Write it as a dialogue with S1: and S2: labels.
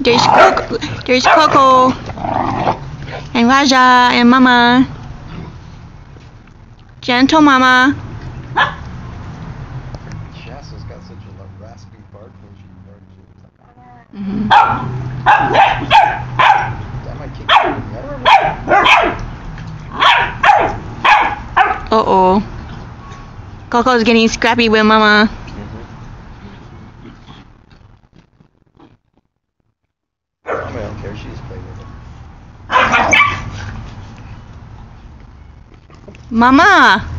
S1: there's Coco, there's Coco, and Raja, and Mama. Gentle Mama.
S2: Shasta's got such a raspy bark when she barks. That might kick you in the other
S1: Uh oh. Coco's getting scrappy with Mama.
S2: I don't care. She just played with it.
S1: Mama!